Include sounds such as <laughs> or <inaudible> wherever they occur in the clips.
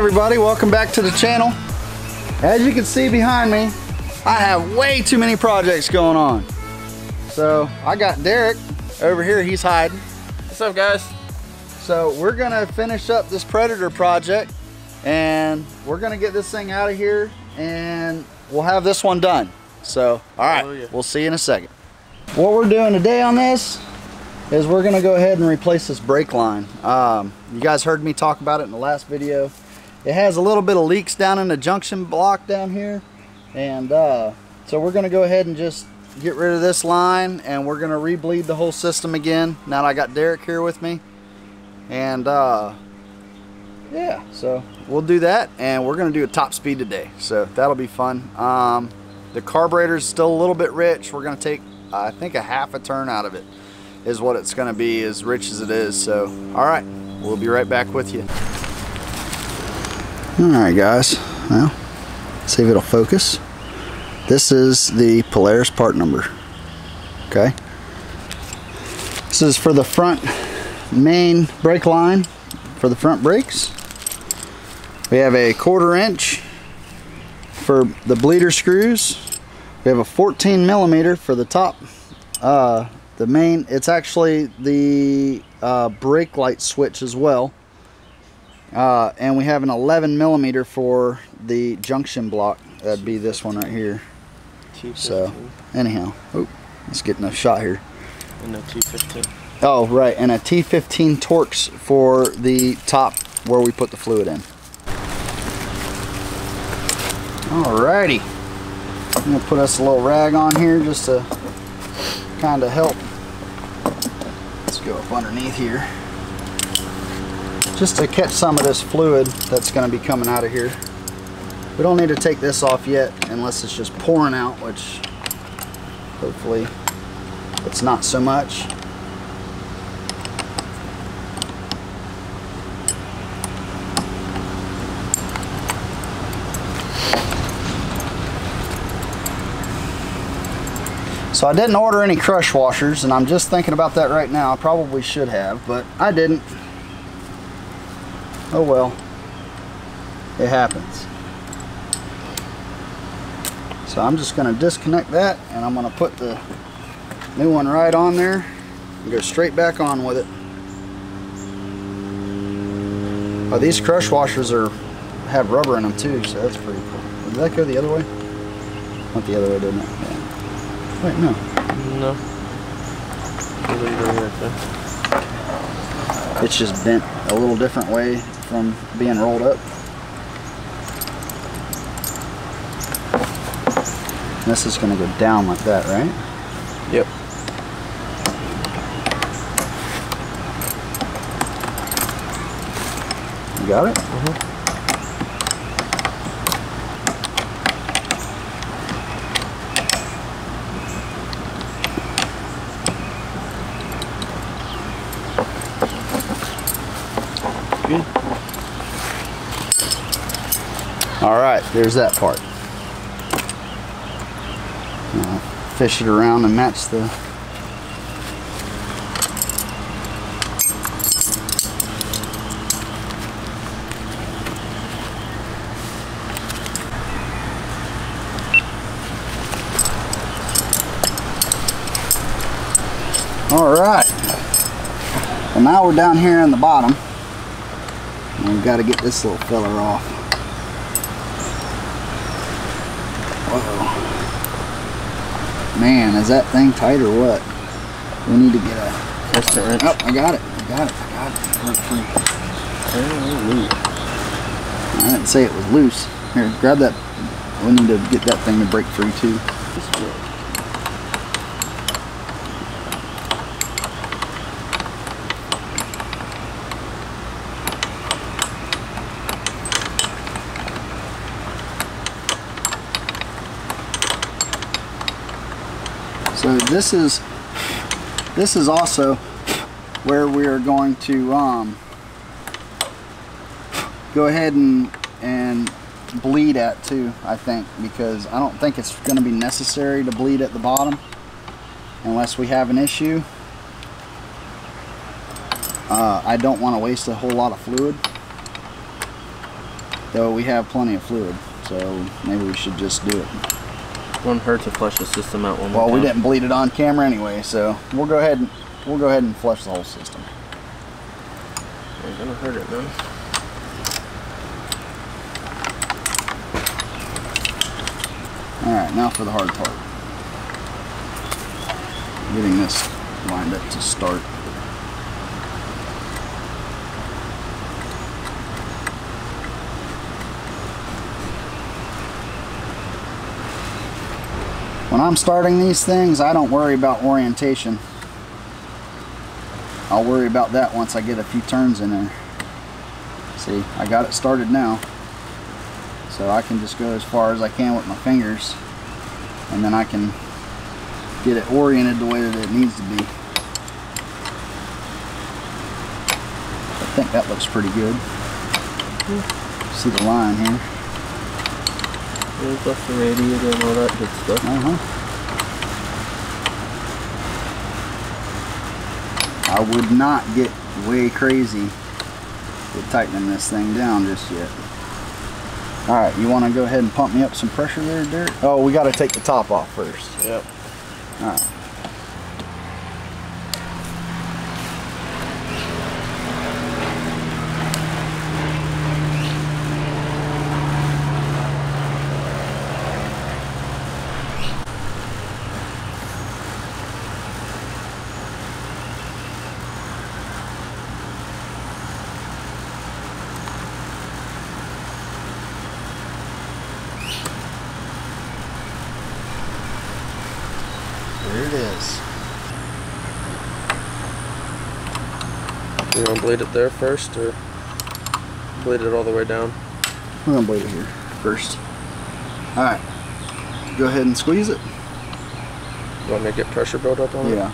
Everybody? Welcome back to the channel. As you can see behind me, I have way too many projects going on. So I got Derek over here, he's hiding. What's up guys? So we're gonna finish up this Predator project and we're gonna get this thing out of here and we'll have this one done. So, all right, Hallelujah. we'll see you in a second. What we're doing today on this is we're gonna go ahead and replace this brake line. Um, you guys heard me talk about it in the last video. It has a little bit of leaks down in the junction block down here. And uh, so we're gonna go ahead and just get rid of this line and we're gonna rebleed the whole system again. Now that I got Derek here with me. And uh, yeah, so we'll do that and we're gonna do a top speed today. So that'll be fun. Um, the carburetor's still a little bit rich. We're gonna take, I think a half a turn out of it is what it's gonna be as rich as it is. So, all right, we'll be right back with you. All right, guys, now, see if it'll focus. This is the Polaris part number, okay? This is for the front main brake line for the front brakes. We have a quarter inch for the bleeder screws. We have a 14 millimeter for the top uh, the main it's actually the uh, brake light switch as well uh, and we have an 11 millimeter for the junction block. That'd be this one right here. So anyhow oh, let's get a shot here. And a T15. oh right and a T15 Torx for the top where we put the fluid in. Alrighty. I'm gonna put us a little rag on here just to kind of help. Let's go up underneath here just to catch some of this fluid that's going to be coming out of here we don't need to take this off yet unless it's just pouring out which hopefully it's not so much So I didn't order any crush washers and I'm just thinking about that right now. I probably should have, but I didn't. Oh well. It happens. So I'm just going to disconnect that and I'm going to put the new one right on there and go straight back on with it. Oh, these crush washers are have rubber in them too, so that's pretty cool. Did that go the other way? Went the other way, didn't it? Yeah. Wait, no. No. Leader right there. It's just bent a little different way from being rolled up. This is going to go down like that, right? Yep. You got it? Good. All right, there's that part. Now, fish it around and match the All right. Well, now we're down here in the bottom. We've got to get this little filler off. Man, is that thing tight or what? We need to get a... That's the wrench. Oh, I got it. I got it. I got it. Break free. I didn't say it was loose. Here, grab that. We need to get that thing to break free too. So this is this is also where we are going to um, go ahead and and bleed at too I think because I don't think it's going to be necessary to bleed at the bottom unless we have an issue uh, I don't want to waste a whole lot of fluid though we have plenty of fluid, so maybe we should just do it. Won't hurt to flush the system out one more Well, we didn't bleed it on camera anyway, so we'll go ahead and we'll go ahead and flush the whole system. Ain't gonna hurt it, man. All right, now for the hard part. Getting this lined up to start. When I'm starting these things, I don't worry about orientation. I'll worry about that once I get a few turns in there. See, I got it started now. So I can just go as far as I can with my fingers and then I can get it oriented the way that it needs to be. I think that looks pretty good. See the line here. There's left the radiator and all that good stuff. Uh-huh. I would not get way crazy with tightening this thing down just yet. All right, you want to go ahead and pump me up some pressure there, Derek? Oh, we got to take the top off first. Yep. All right. There it is. You wanna bleed it there first or bleed it all the way down? We're gonna bleed it here first. All right. Go ahead and squeeze it. You want me to get pressure built up on it? Yeah.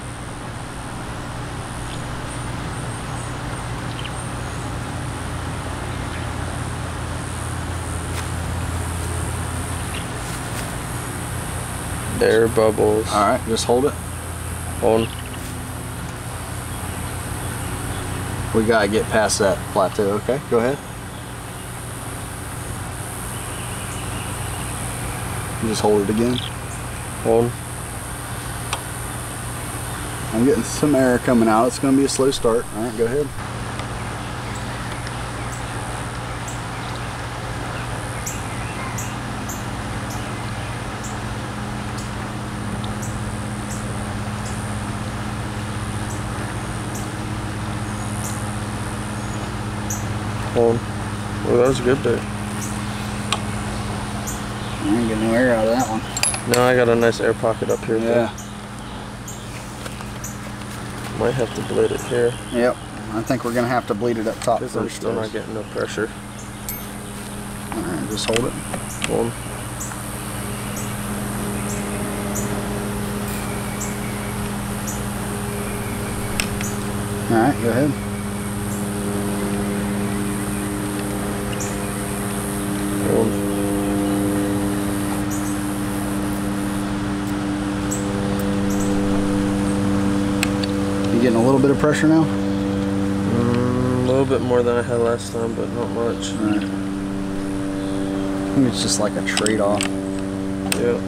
Air bubbles. All right, just hold it. Hold. We gotta get past that plateau. Okay, go ahead. You just hold it again. Hold. I'm getting some air coming out. It's gonna be a slow start. All right, go ahead. Hold. Well, that was a good bit. I ain't getting no air out of that one. No, I got a nice air pocket up here. Yeah. Too. Might have to bleed it here Yep. I think we're gonna have to bleed it up top because I'm first. still not getting no pressure. All right, just hold it. Hold. All right, go ahead. Hold. You getting a little bit of pressure now? Mm, a little bit more than I had last time, but not much. Right. I think it's just like a trade-off. Yeah.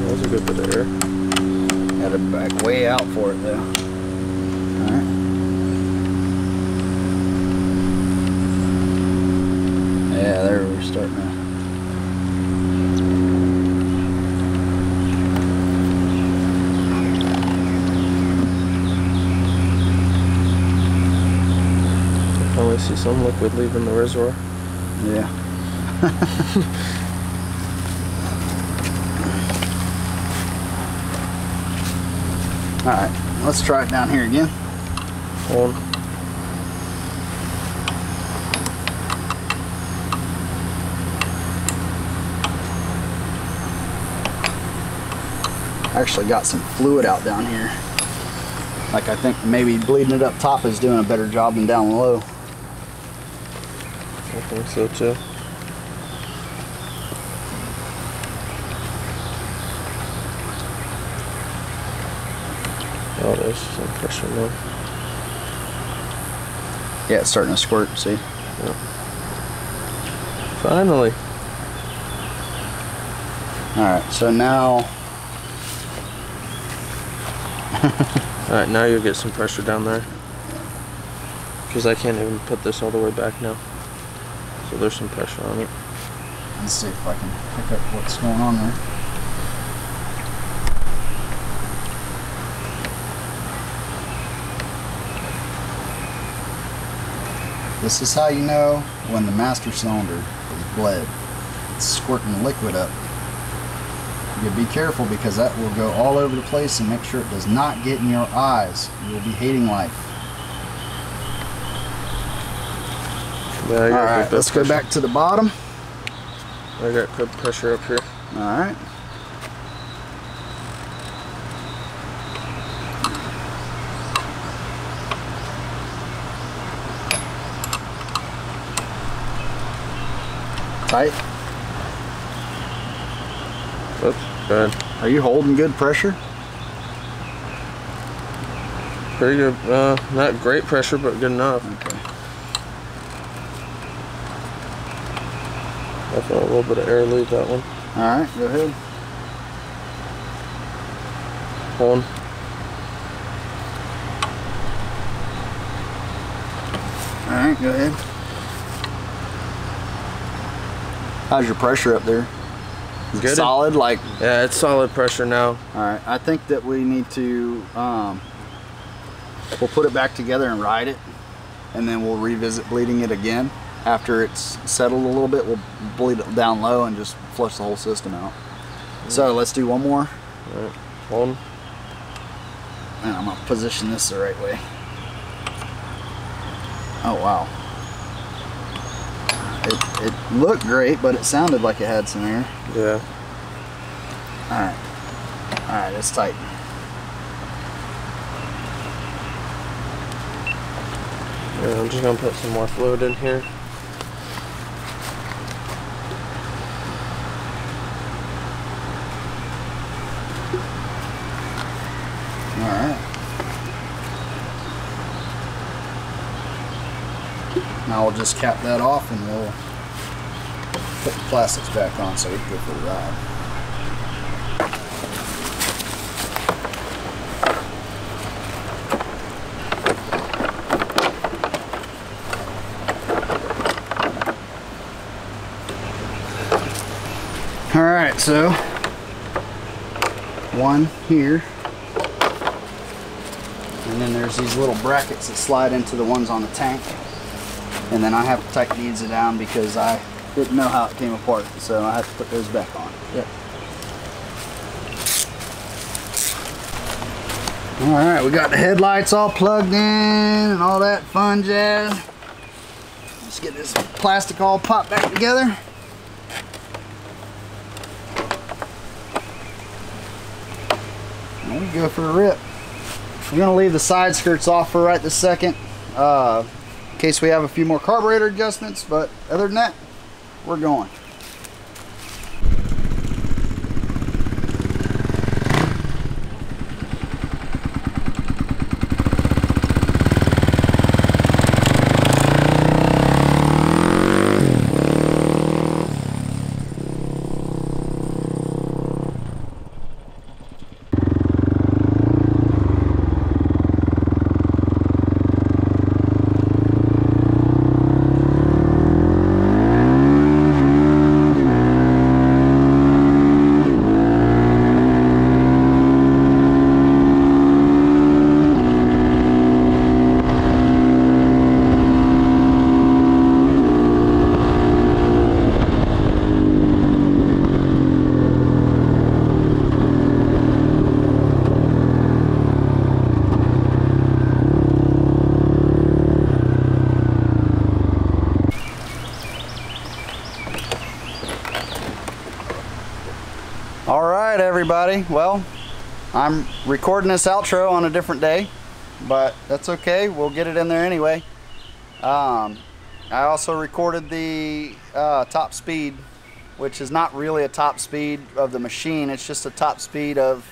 That was a good bit of air. Got to back way out for it though. All right. Yeah, there we're starting to. Finally see some liquid leaving the reservoir. Yeah. <laughs> All right, let's try it down here again. Hold. Actually got some fluid out down here. Like I think maybe bleeding it up top is doing a better job than down low. I think so too. Oh, there's some pressure now. Yeah, it's starting to squirt, see? Finally. Alright, so now <laughs> Alright, now you'll get some pressure down there. Because I can't even put this all the way back now. So there's some pressure on it. let's see if I can pick up what's going on there. This is how you know when the master cylinder is bled. It's squirting liquid up. You be careful because that will go all over the place and make sure it does not get in your eyes. You will be hating life. Got Alright, let's go back to the bottom. I got good pressure up here. Alright. Tight. Oops, good. Are you holding good pressure? Pretty good. Uh, not great pressure, but good enough. Okay. I felt a little bit of air leave that one. Alright, go ahead. Hold on. Alright, go ahead. How's your pressure up there? Good. solid? Like, Yeah, it's solid pressure now. alright. I think that we need to, um, we'll put it back together and ride it. And then we'll revisit bleeding it again. After it's settled a little bit, we'll bleed it down low and just flush the whole system out. So mm. let's do one more. Alright, hold on. And I'm gonna position this the right way. Oh wow. It, it looked great, but it sounded like it had some air. Yeah. Alright. Alright, it's tight. Yeah, I'm just gonna put some more fluid in here. Alright. Now we'll just cap that off and we'll put the plastics back on so we can go for the ride. Alright, so one here. And then there's these little brackets that slide into the ones on the tank. And then I have to tighten these down because I didn't know how it came apart. So I have to put those back on. Yep. Alright, we got the headlights all plugged in and all that fun jazz. Let's get this plastic all popped back together. And we go for a rip. We're gonna leave the side skirts off for right this second, uh, in case we have a few more carburetor adjustments, but other than that, we're going. All right, everybody. Well, I'm recording this outro on a different day, but that's okay. We'll get it in there anyway. Um, I also recorded the uh, top speed, which is not really a top speed of the machine. It's just a top speed of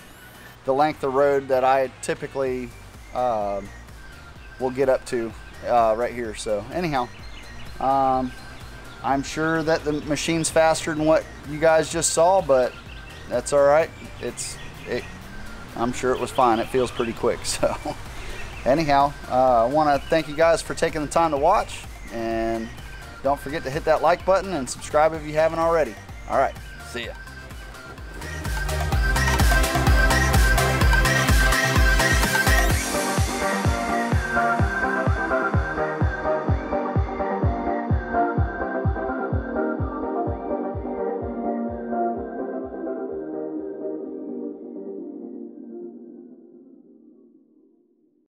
the length of road that I typically um will get up to uh, right here. So anyhow, um, I'm sure that the machine's faster than what you guys just saw, but that's all right. It's it. I'm sure it was fine. It feels pretty quick. <laughs> So anyhow, uh, I want to thank you guys for taking the time to watch, and don't forget to hit that like button and subscribe if you haven't already. All right, see ya.